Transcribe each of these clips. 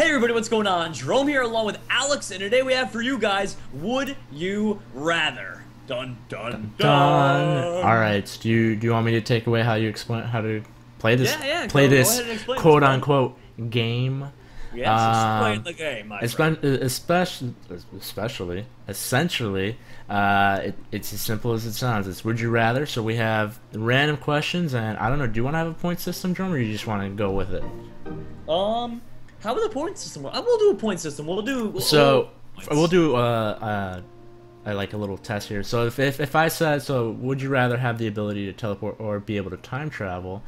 Hey everybody, what's going on? Jerome here along with Alex, and today we have for you guys, Would You Rather? Dun dun dun. Done. All right. Do you do you want me to take away how you explain how to play this? Yeah, yeah, Play go- go this ahead and explain it, quote bud. unquote game. Yes, Um, explain the game, my friend. been especially especially essentially. Uh, it, it's as simple as it sounds. It's would you rather. So we have random questions, and I don't know. Do you want to have a point system, Drum, or you just want to go with it? Um, how will the point system work? I will do a point system. We'll do. We'll, So we'll- we'll do uh, uh, I like a little test here. So if, if if I said so, would you rather have the ability to teleport or be able to time travel?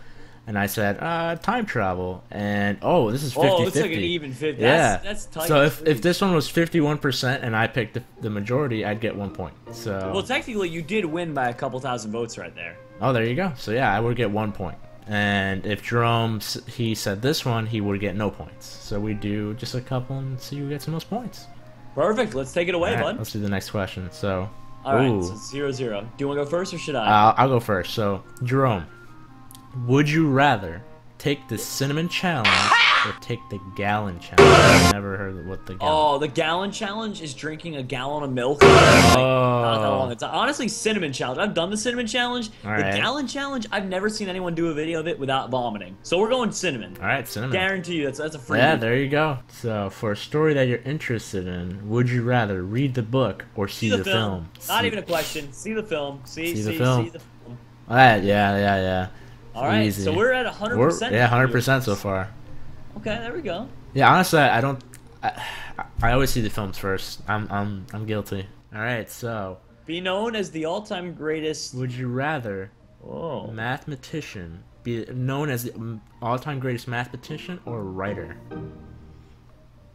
And I said uh, time travel, and oh, this is 50 Oh, it's like an even 50. Yeah. That's- that's tight so if, if this one was fifty one percent and I picked the, the majority, I'd get one point. So Well, technically, you did win by a couple thousand votes right there. oh, there you go. So yeah, I would get one point. And if Jerome he said this one, he would get no points. So we do just a couple and see who gets the most points. Perfect. Let's take it away, right, bud. let's do the next question. So All right. Ooh. So it's zero zero. Do you want to go first or should I? I'll, I'll go first. So, Jerome, would you rather take the cinnamon challenge or take the gallon challenge? I've never heard of what the gallon. Oh, the gallon challenge is drinking a gallon of milk. Oh. Not that long. Oh, It's honestly cinnamon challenge. I've done the cinnamon challenge. the Alright. gallon challenge, I've never seen anyone do a video of it without vomiting. So we're going cinnamon. all right, cinnamon. Guarantee you, that's that's a free. Yeah, there you go. So, for a story that you're interested in, would you rather read the book or see, See the, film. Not See- even a question. See the film. See, See see, the film. see the film. All right, yeah, yeah, yeah. All right, Easy. so we're at 100. We're, percent yeah, hundred percent so far. Okay, there we go. Yeah, honestly, I don't. I, I always see the films first. I'm, I'm, I'm guilty. All right, so Be known as the all-time greatest. would you rather Oh, mathematician be known as the all-time greatest mathematician or writer?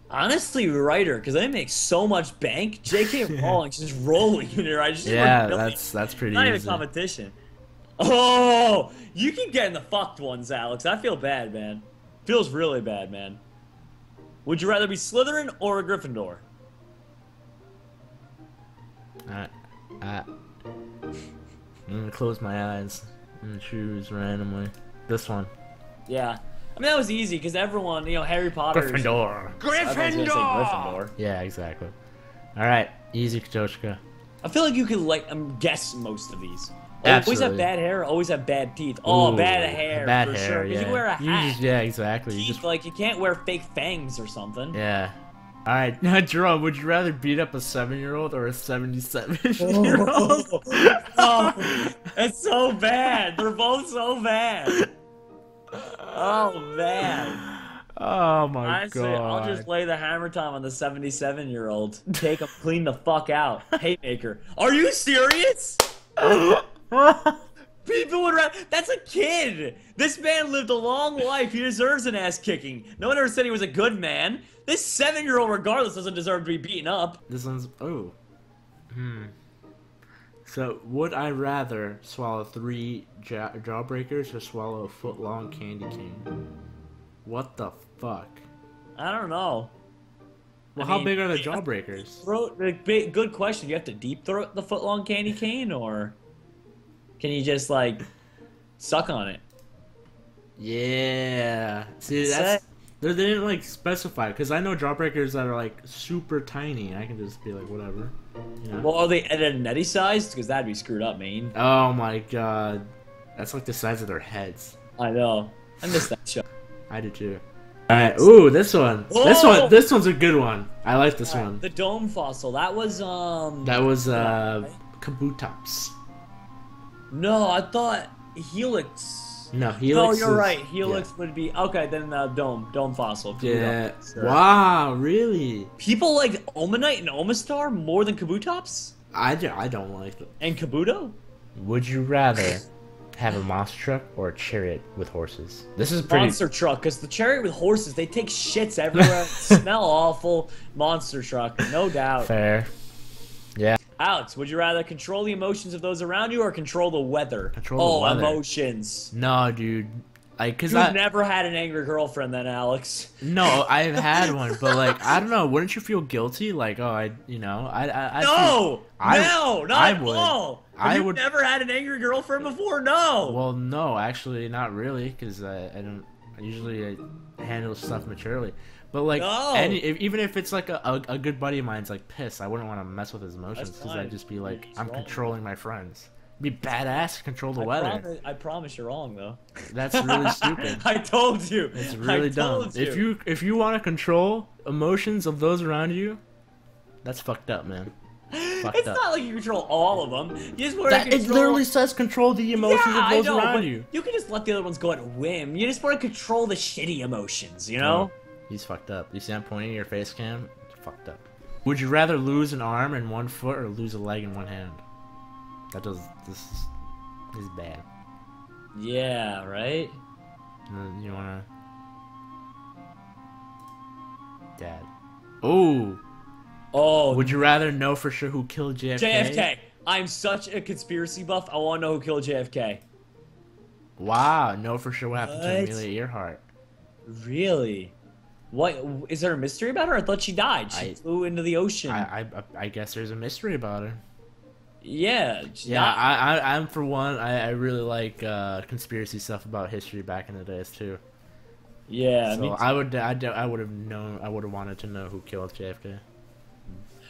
honestly, writer, because they make so much bank. J.K. Rowling's just rolling in her eyes. She's Yeah, that's that's pretty Not even easy. competition. Oh, you keep getting the fucked ones, Alex. I feel bad, man. Feels really bad, man. Would you rather be Slytherin or a Gryffindor? I, I, I'm gonna close my eyes and choose randomly. This one. Yeah. I mean, that was easy because everyone, you know, Harry Potter. is- Gryffindor. I was gonna say Gryffindor. Yeah, exactly. All right, easy, Katoshka. I feel like you can like um, guess most of these. Always have bad hair. Always have bad teeth. Oh, Ooh, bad hair. Bad for hair. Sure. Yeah. You wear a You hat. just- yeah, exactly. You just like you can't wear fake fangs or something. yeah. All right, now Jerome, would you rather beat up a seven-year-old or a seventy-seven-year-old? oh, it's so bad. They're both so bad. Oh man. oh my Honestly, god. I'll just lay the hammer time on the 77 year old. Take him clean the fuck out. Haymaker. Are you serious? People would ra- That's a kid. This man lived a long life. He deserves an ass kicking. No one ever said he was a good man. This seven year old, regardless, doesn't deserve to be beaten up. This one's oh. Hmm. So would I rather swallow three jaw- jawbreakers or swallow a foot long candy cane? What the fuck? I don't know. Well, I how mean, big are the you have to jawbreakers? Throat, good question. You have to deep throat the foot long candy cane, or can you just like suck on it? Yeah. See, that's they didn't like specify because I know jawbreakers that are like super tiny. I can just be like whatever. Know? Well, are they Ed Edd n Eddy sized? Because that'd be screwed up, man. oh my god, that's like the size of their heads. I know. I missed that show. I did too. All right. Ooh, this one. This one. This one's a good one. I like this one. The dome fossil. That was um. That was uh Kabutops. No, I thought Helix. No, Helix. no, you're is- right. Helix would be okay. Then uh, dome, dome fossil. Yeah. yeah. Sure. Wow, really? People like Omanyte and Omastar more than Kabutops I, do, I don't like it. and Kabuto. Would you rather have a monster truck or a chariot with horses? This is pretty. Monster truck, because the chariot with horses, they take shits everywhere, smell awful. Monster truck, no doubt. Fair. Alex, would you rather control the emotions of those around you or control the weather? Control the oh, weather. emotions. No, dude. I cause You've I never had an angry girlfriend, then, Alex. no, I've had one, but like, I don't know. Wouldn't you feel guilty? Like, oh, I, you know, I, I, I No, I- no, not I at would. all. Have I would- never had an angry girlfriend before? No. Well, no, actually, not really, because I, I don't. I usually, I, handle stuff maturely. But like, No. any if, even if it's like a, a, a good buddy of mine's like pissed, I wouldn't want to mess with his emotions because. I'd just be like, He's I'm wrong. controlling my friends. Be badass, control the I weather. promise, I promise you're wrong though. That's really stupid. I told you. It's I really dumb. told If you if you want to control emotions of those around you, that's fucked up, man. Fucked it's up. not like you control all of them. You just want That, to it literally says control the emotions yeah, of those I know, around but you. You can just let the other ones go at whim. You just want to control the shitty emotions, you know? He's fucked up. You see I'm pointing at your face cam? It's fucked up. Would you rather lose an arm and one foot or lose a leg and one hand? That does this is, this is bad. Yeah, right? Uh, You wanna Dad. Oh, Oh, would you rather know for sure who killed JFK? JFK. I'm such a conspiracy buff. I want to know who killed JFK. Wow, know for sure what happened What? to Amelia Earhart. Really? What is there a mystery about her? I thought she died. She I- flew into the ocean. I, I I guess there's a mystery about her. yeah. Yeah, died. I, I I'm for one. I, I really like uh, conspiracy stuff about history back in the days too. yeah. So I would I, d- I would have known I would have wanted to know who killed JFK.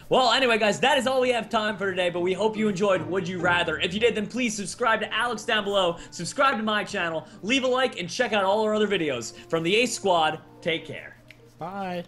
Well, anyway, guys, that is all we have time for today, but we hope you enjoyed Would You Rather. If you did, then please subscribe to Alex down below, subscribe to my channel, leave a like, and check out all our other videos. From the Ace Squad, take care. Bye.